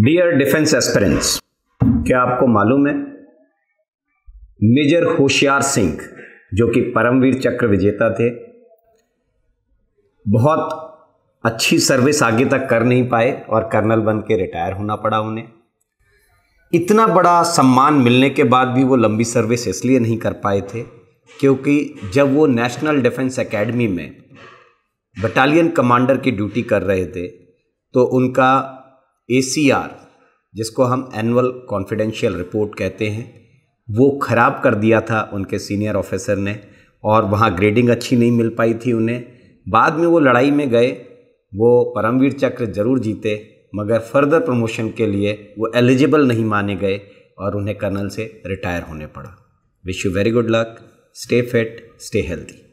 Dear defence aspirants क्या आपको मालूम है? मेजर होशियार सिंह, जो कि परमवीर चक्र विजेता थे, बहुत अच्छी सर्विस आगे तक कर नहीं पाए और कर्नल बन के रिटायर होना पड़ा उन्हें। इतना बड़ा सम्मान मिलने के बाद भी वो लंबी सर्विस इसलिए नहीं कर पाए थे, क्योंकि जब वो नेशनल डिफेंस एकेडमी में बटालियन कमांडर की ड्यूटी कर रहे थे तो उनका एसीआर जिसको हम एनुअल कॉन्फिडेंशियल रिपोर्ट कहते हैं, वो ख़राब कर दिया था उनके सीनियर ऑफिसर ने और वहाँ ग्रेडिंग अच्छी नहीं मिल पाई थी उन्हें। बाद में वो लड़ाई में गए, वो परमवीर चक्र ज़रूर जीते, मगर फर्दर प्रमोशन के लिए वो एलिजिबल नहीं माने गए और उन्हें कर्नल से रिटायर होने पड़ा। Wish you very good luck stay fit stay healthy